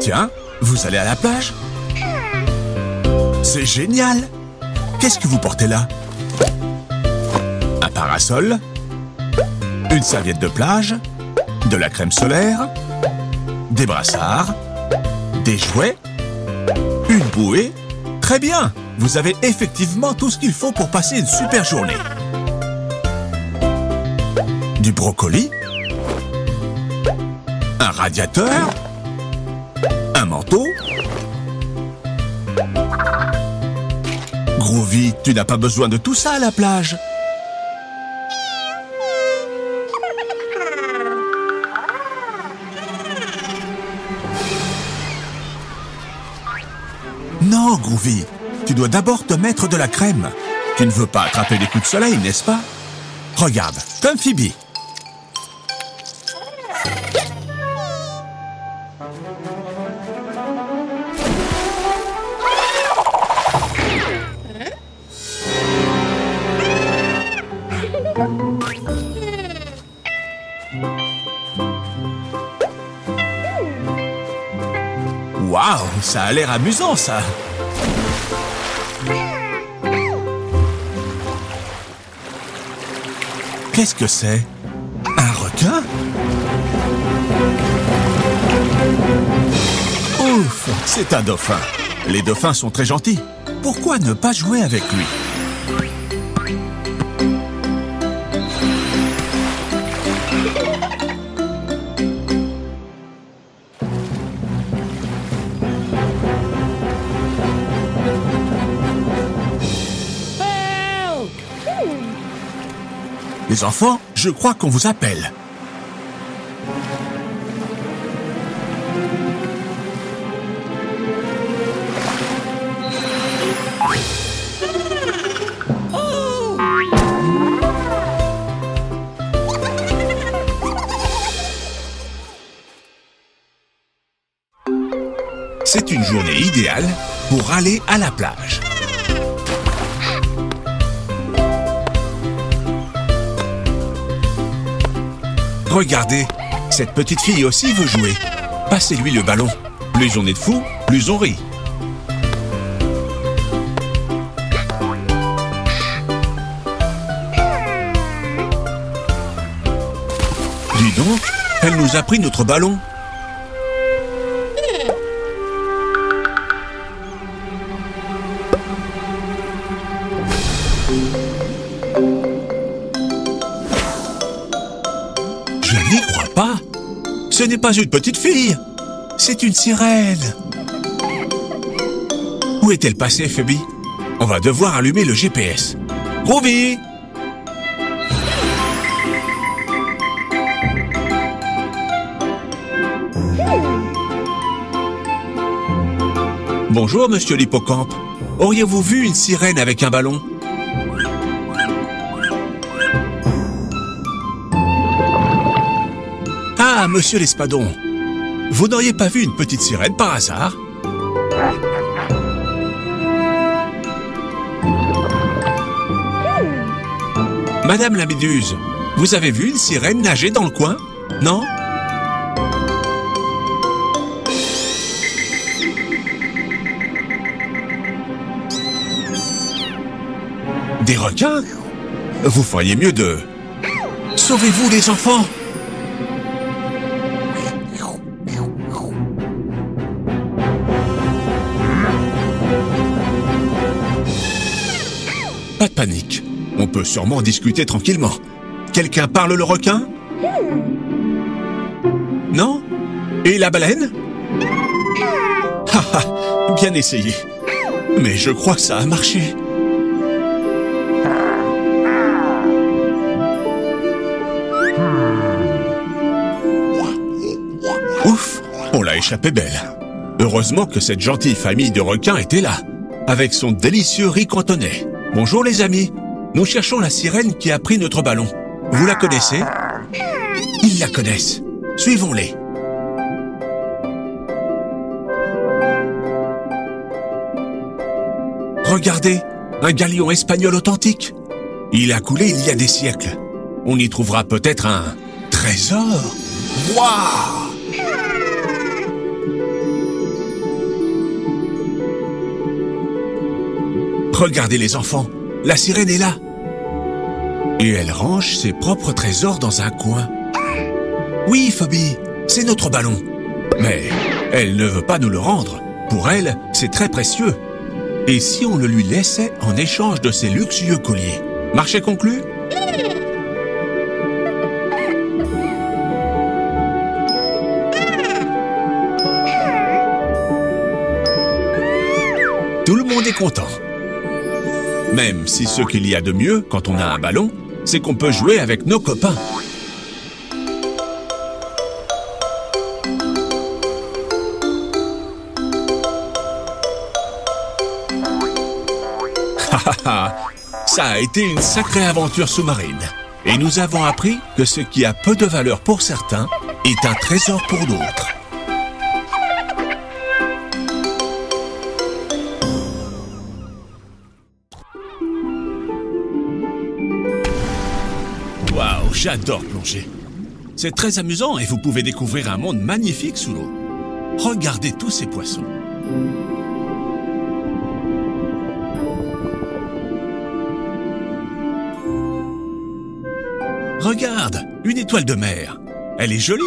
Tiens, vous allez à la plage? C'est génial! Qu'est-ce que vous portez là? Un parasol? Une serviette de plage? De la crème solaire? Des brassards? Des jouets? Une bouée? Très bien! Vous avez effectivement tout ce qu'il faut pour passer une super journée. Du brocoli? Un radiateur Un manteau Groovy, tu n'as pas besoin de tout ça à la plage. Non, Groovy, tu dois d'abord te mettre de la crème. Tu ne veux pas attraper des coups de soleil, n'est-ce pas? Regarde, comme Phoebe. Ça a l'air amusant, ça. Qu'est-ce que c'est? Un requin? Ouf, c'est un dauphin. Les dauphins sont très gentils. Pourquoi ne pas jouer avec lui? Enfants, je crois qu'on vous appelle. C'est une journée idéale pour aller à la plage. Regardez, cette petite fille aussi veut jouer. Passez-lui le ballon. Plus on est de fous, plus on rit. Dis donc, elle nous a pris notre ballon. N'est pas une petite fille. C'est une sirène. Où est-elle passée, Phoebe? On va devoir allumer le GPS. Groovy Bonjour, monsieur l'hippocampe. Auriez-vous vu une sirène avec un ballon? Ah, monsieur l'espadon. Vous n'auriez pas vu une petite sirène par hasard? Madame la méduse, vous avez vu une sirène nager dans le coin? Non? Des requins? Vous feriez mieux de... Sauvez-vous les enfants? Peut sûrement discuter tranquillement. Quelqu'un parle le requin? Non? Et la baleine? Bien essayé. Mais je crois que ça a marché. Ouf On l'a échappé belle. Heureusement que cette gentille famille de requins était là, avec son délicieux riz cantonais. Bonjour les amis, nous cherchons la sirène qui a pris notre ballon. Vous la connaissez? Ils la connaissent. Suivons-les. Regardez, un galion espagnol authentique. Il a coulé il y a des siècles. On y trouvera peut-être un trésor. Waouh Regardez les enfants, la sirène est là. Et elle range ses propres trésors dans un coin. Oui, Phoebe, c'est notre ballon. Mais elle ne veut pas nous le rendre. Pour elle, c'est très précieux. Et si on le lui laissait en échange de ses luxueux colliers? Marché conclu? Tout le monde est content. Même si ce qu'il y a de mieux quand on a un ballon, c'est qu'on peut jouer avec nos copains. Ça a été une sacrée aventure sous-marine. Et nous avons appris que ce qui a peu de valeur pour certains est un trésor pour d'autres. Waouh, j'adore plonger. C'est très amusant et vous pouvez découvrir un monde magnifique sous l'eau. Regardez tous ces poissons. Regarde, une étoile de mer. Elle est jolie.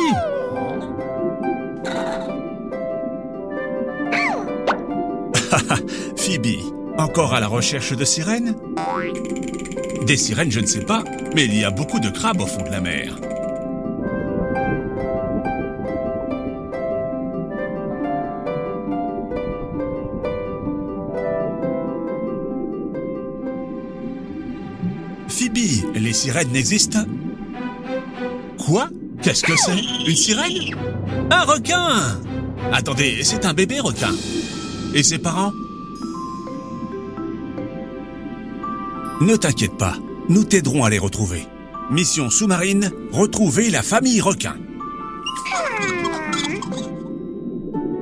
Phoebe, encore à la recherche de sirènes Des sirènes, je ne sais pas, mais il y a beaucoup de crabes au fond de la mer. Phoebe, les sirènes n'existent Quoi? Qu'est-ce que c'est? Une sirène? Un requin! Attendez, c'est un bébé requin. Et ses parents? Ne t'inquiète pas, nous t'aiderons à les retrouver. Mission sous-marine, retrouver la famille requin.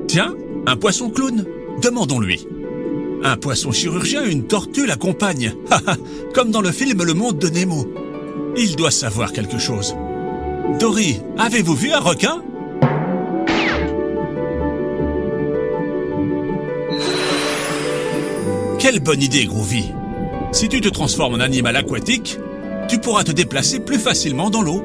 Tiens, un poisson clown Demandons-lui. Un poisson chirurgien, une tortue l'accompagne. Comme dans le film Le Monde de Nemo. Il doit savoir quelque chose. Dory, avez-vous vu un requin? Quelle bonne idée, Groovy Si tu te transformes en animal aquatique, tu pourras te déplacer plus facilement dans l'eau.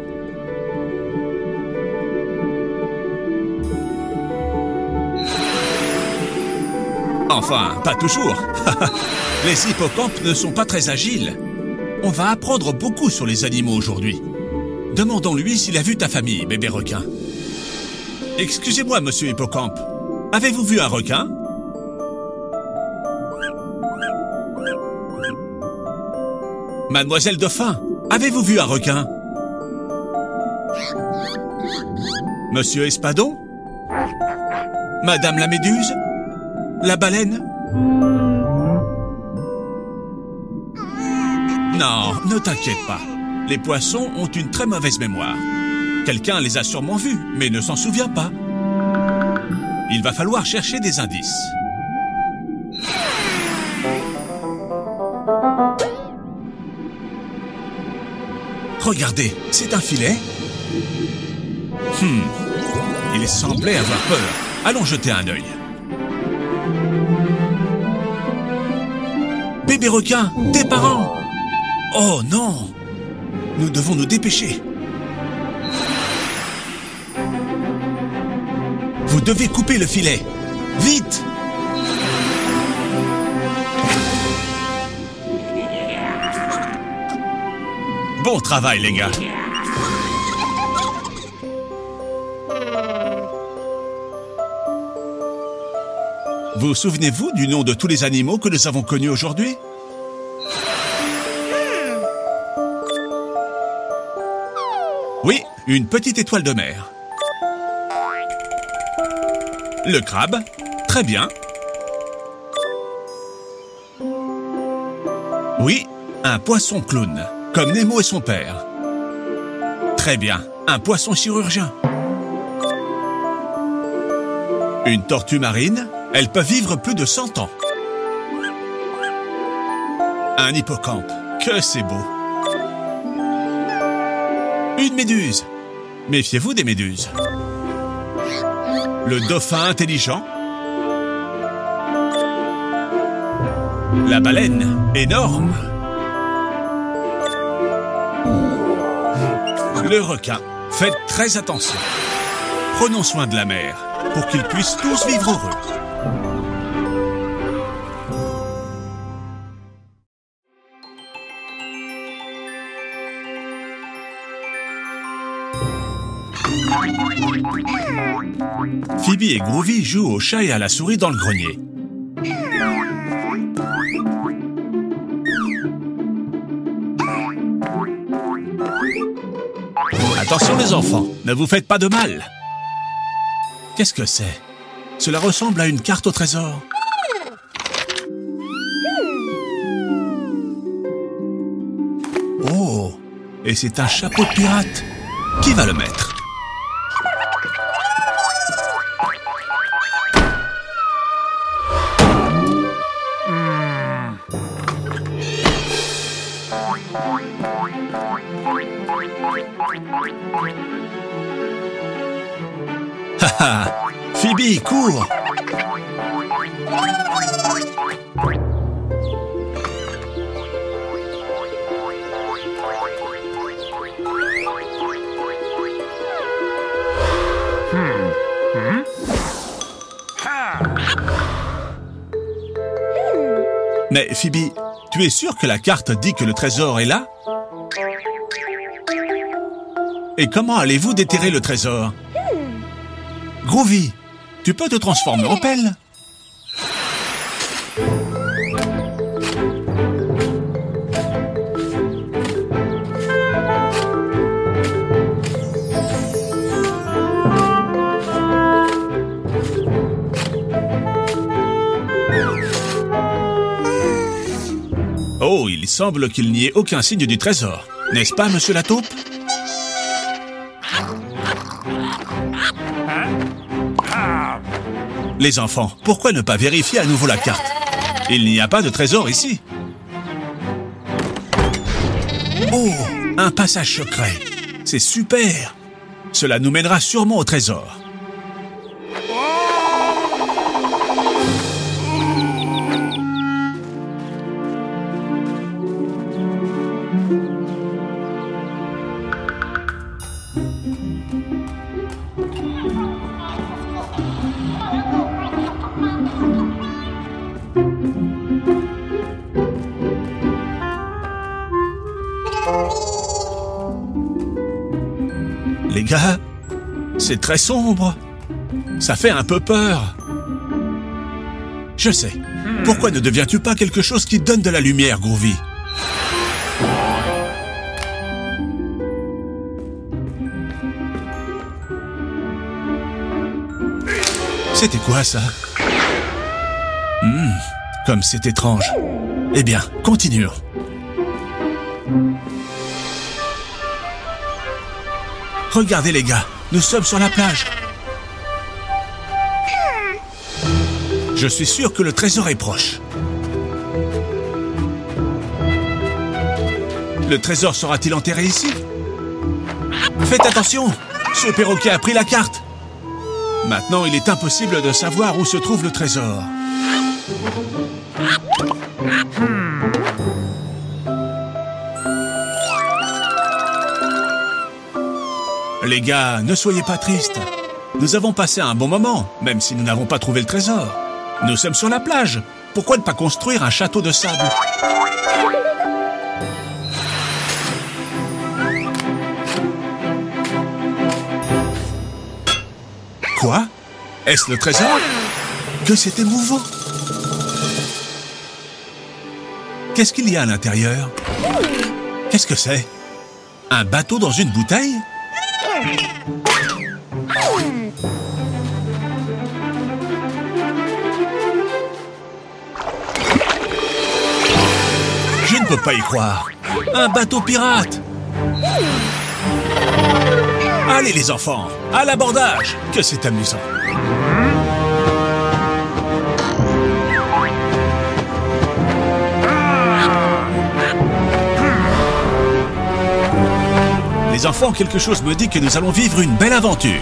Enfin, pas toujours. les hippocampes ne sont pas très agiles. On va apprendre beaucoup sur les animaux aujourd'hui. Demandons-lui s'il a vu ta famille, bébé requin. Excusez-moi, monsieur Hippocampe. Avez-vous vu un requin? Mademoiselle Dauphin, avez-vous vu un requin? Monsieur Espadon? Madame la Méduse? La baleine? Non, ne t'inquiète pas. Les poissons ont une très mauvaise mémoire. Quelqu'un les a sûrement vus, mais ne s'en souvient pas. Il va falloir chercher des indices. Regardez, c'est un filet. Hmm. Il semblait avoir peur. Allons jeter un œil. Bébé requin, tes parents Oh non Nous devons nous dépêcher. Vous devez couper le filet. Vite Bon travail, les gars. Vous souvenez-vous du nom de tous les animaux que nous avons connus aujourd'hui? Oui, une petite étoile de mer. Le crabe, très bien. Oui, un poisson clown, comme Nemo et son père. Très bien, un poisson chirurgien. Une tortue marine, elle peut vivre plus de 100 ans. Un hippocampe, que c'est beau. Une méduse. Méfiez-vous des méduses. Le dauphin intelligent. La baleine, énorme. Le requin, faites très attention. Prenons soin de la mer pour qu'ils puissent tous vivre heureux. Phoebe et Groovy jouent au chat et à la souris dans le grenier. Enfants, ne vous faites pas de mal. Qu'est-ce que c'est? Cela ressemble à une carte au trésor. Oh Et c'est un chapeau de pirate. Qui va le mettre? Mais Phoebe, tu es sûr que la carte dit que le trésor est là? Et comment allez-vous déterrer le trésor? Groovy, tu peux te transformer en pelle? Semble qu'il n'y ait aucun signe du trésor. N'est-ce pas, monsieur la taupe Les enfants, pourquoi ne pas vérifier à nouveau la carte? Il n'y a pas de trésor ici. Oh, un passage secret. C'est super. Cela nous mènera sûrement au trésor. C'est très sombre. Ça fait un peu peur. Je sais. Pourquoi ne deviens-tu pas quelque chose qui donne de la lumière, Groovy C'était quoi ça? Hmm, Comme c'est étrange. Eh bien, continuons. Regardez les gars, nous sommes sur la plage. Je suis sûr que le trésor est proche. Le trésor sera-t-il enterré ici? Faites attention Ce perroquet a pris la carte Maintenant, il est impossible de savoir où se trouve le trésor. Les gars, ne soyez pas tristes. Nous avons passé un bon moment, même si nous n'avons pas trouvé le trésor. Nous sommes sur la plage. Pourquoi ne pas construire un château de sable? Quoi? Est-ce le trésor? Que c'est émouvant. Qu'est-ce qu'il y a à l'intérieur? Qu'est-ce que c'est? Un bateau dans une bouteille? Pas y croire. Un bateau pirate Allez les enfants, à l'abordage Que c'est amusant Les enfants, quelque chose me dit que nous allons vivre une belle aventure.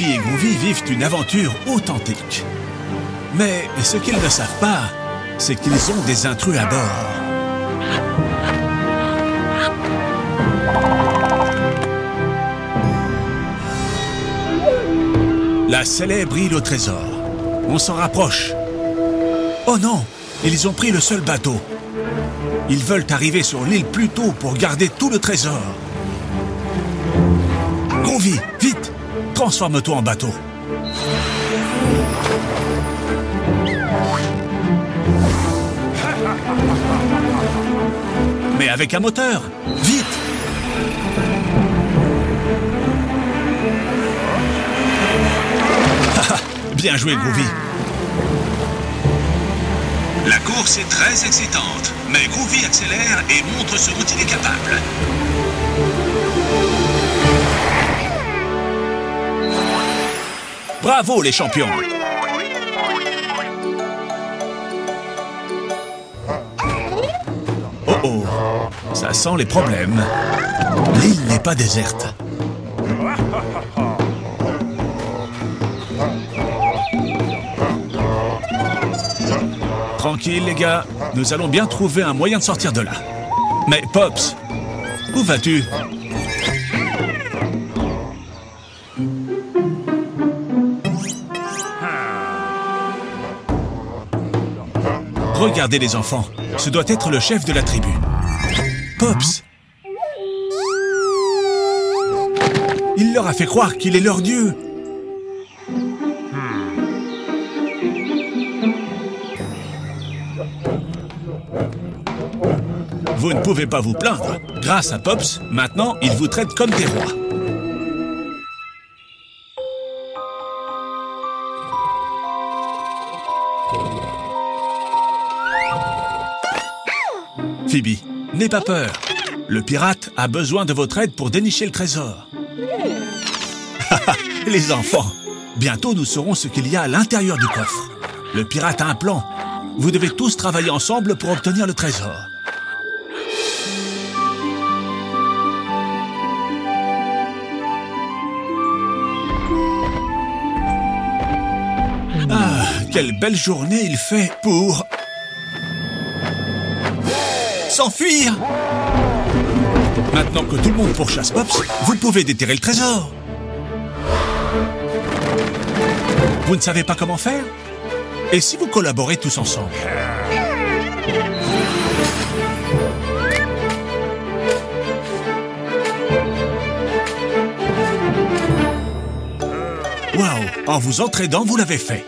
Et Groovy vivent une aventure authentique. Mais ce qu'ils ne savent pas, c'est qu'ils ont des intrus à bord. La célèbre île au trésor. On s'en rapproche. Oh non, ils ont pris le seul bateau. Ils veulent arriver sur l'île plus tôt pour garder tout le trésor. Groovy, vite Transforme-toi en bateau. Mais avec un moteur Vite Bien joué, Groovy. La course est très excitante, mais Groovy accélère et montre ce dont il est capable. Bravo les champions Oh oh, ça sent les problèmes. L'île n'est pas déserte. Tranquille les gars, nous allons bien trouver un moyen de sortir de là. Mais Pops, où vas-tu? Regardez les enfants, ce doit être le chef de la tribu. Pops Il leur a fait croire qu'il est leur dieu. Vous ne pouvez pas vous plaindre. Grâce à Pops, maintenant, il vous traite comme des rois. Phoebe, n'aie pas peur. Le pirate a besoin de votre aide pour dénicher le trésor. Les enfants, bientôt nous saurons ce qu'il y a à l'intérieur du coffre. Le pirate a un plan. Vous devez tous travailler ensemble pour obtenir le trésor. Ah, quelle belle journée il fait pour... S'enfuir Maintenant que tout le monde pourchasse Pops, vous pouvez déterrer le trésor. Vous ne savez pas comment faire? Et si vous collaborez tous ensemble? Waouh En vous entraidant, vous l'avez fait.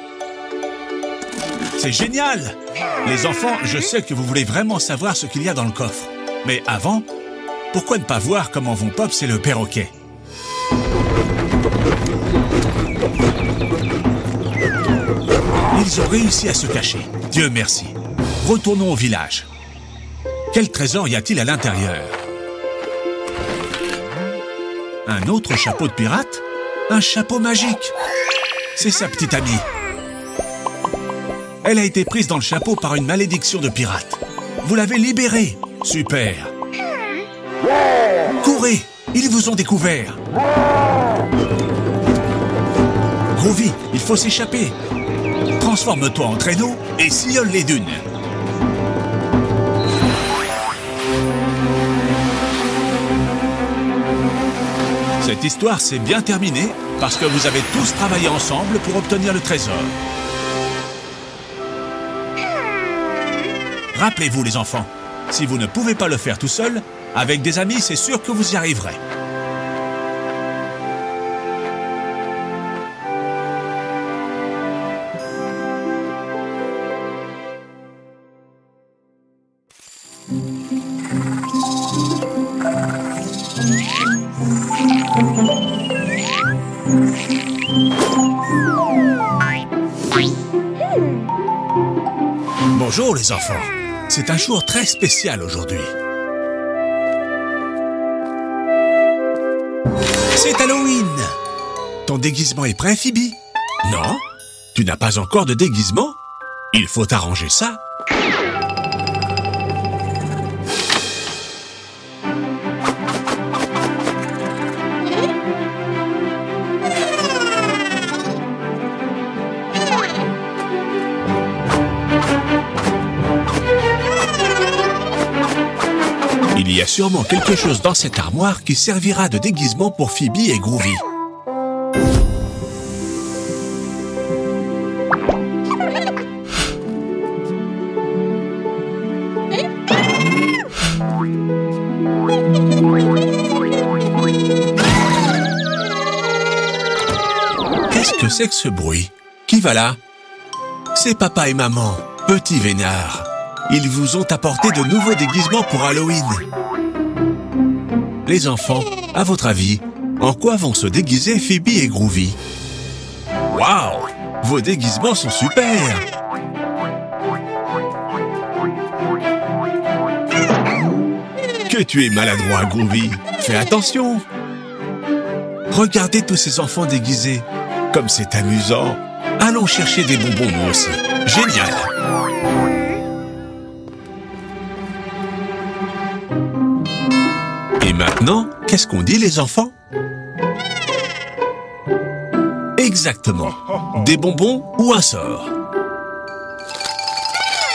C'est génial Les enfants, je sais que vous voulez vraiment savoir ce qu'il y a dans le coffre. Mais avant, pourquoi ne pas voir comment vont Pops et le perroquet? Ils ont réussi à se cacher. Dieu merci. Retournons au village. Quel trésor y a-t-il à l'intérieur? Un autre chapeau de pirate? Un chapeau magique? C'est sa petite amie. Elle a été prise dans le chapeau par une malédiction de pirate. Vous l'avez libérée. Super. Courez Ils vous ont découvert. Groovy, il faut s'échapper. Transforme-toi en traîneau et sillonne les dunes. Cette histoire s'est bien terminée parce que vous avez tous travaillé ensemble pour obtenir le trésor. Rappelez-vous les enfants, si vous ne pouvez pas le faire tout seul, avec des amis, c'est sûr que vous y arriverez. Bonjour les enfants. C'est un jour très spécial aujourd'hui. C'est Halloween Ton déguisement est prêt, Phoebe? Non? Tu n'as pas encore de déguisement? Il faut arranger ça. Quelque chose dans cette armoire qui servira de déguisement pour Phoebe et Groovy. Qu'est-ce que c'est que ce bruit? Qui va là? C'est papa et maman, petit vénard. Ils vous ont apporté de nouveaux déguisements pour Halloween. Les enfants, à votre avis, en quoi vont se déguiser Phoebe et Groovy Waouh Vos déguisements sont super Que tu es maladroit, Groovy Fais attention Regardez tous ces enfants déguisés. Comme c'est amusant. Allons chercher des bonbons aussi. Génial maintenant, qu'est-ce qu'on dit les enfants? Exactement. Des bonbons ou un sort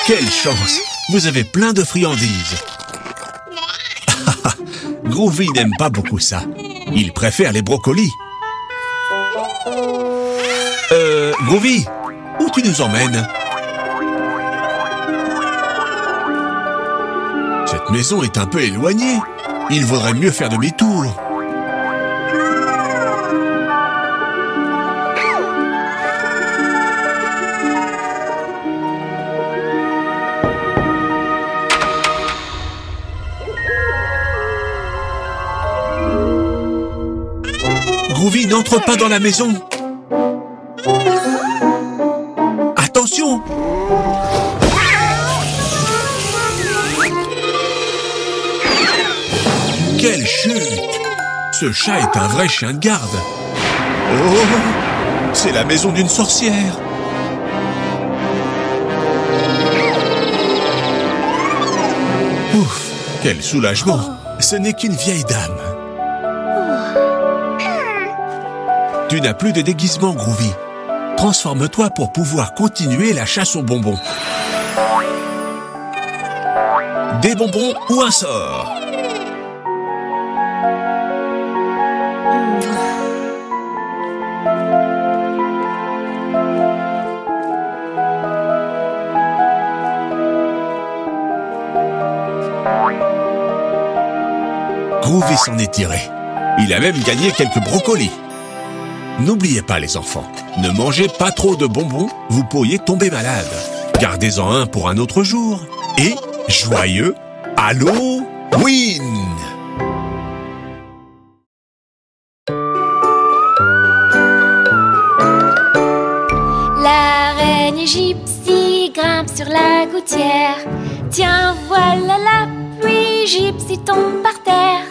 Quelle chance Vous avez plein de friandises Groovy n'aime pas beaucoup ça. Il préfère les brocolis. Euh, Groovy, où tu nous emmènes? Cette maison est un peu éloignée. Il vaudrait mieux faire demi-tour. Groovy n'entre pas dans la maison. Chat est un vrai chien de garde. Oh C'est la maison d'une sorcière. Ouf Quel soulagement Ce n'est qu'une vieille dame. Tu n'as plus de déguisement, Groovy. Transforme-toi pour pouvoir continuer la chasse aux bonbons. Des bonbons ou un sort S'en est tiré. Il a même gagné quelques brocolis. N'oubliez pas les enfants, ne mangez pas trop de bonbons, vous pourriez tomber malade. Gardez-en un pour un autre jour. Et joyeux Halloween La reine gypsy grimpe sur la gouttière. Tiens, voilà la pluie, gypsy tombe par terre.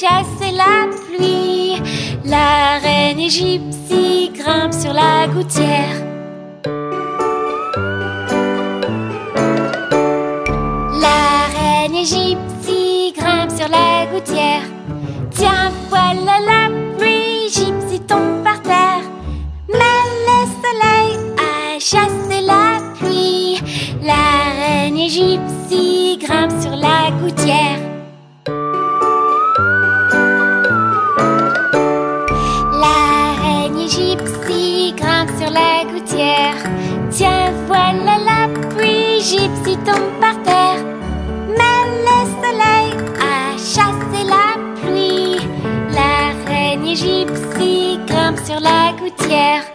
Chassé la pluie. La reine gypsy grimpe sur la gouttière. La reine gypsy grimpe sur la gouttière. Tiens, voilà la pluie, gypsy tombe par terre. Mais le soleil a chassé la pluie. La reine gypsy grimpe sur la gouttière. La gouttière.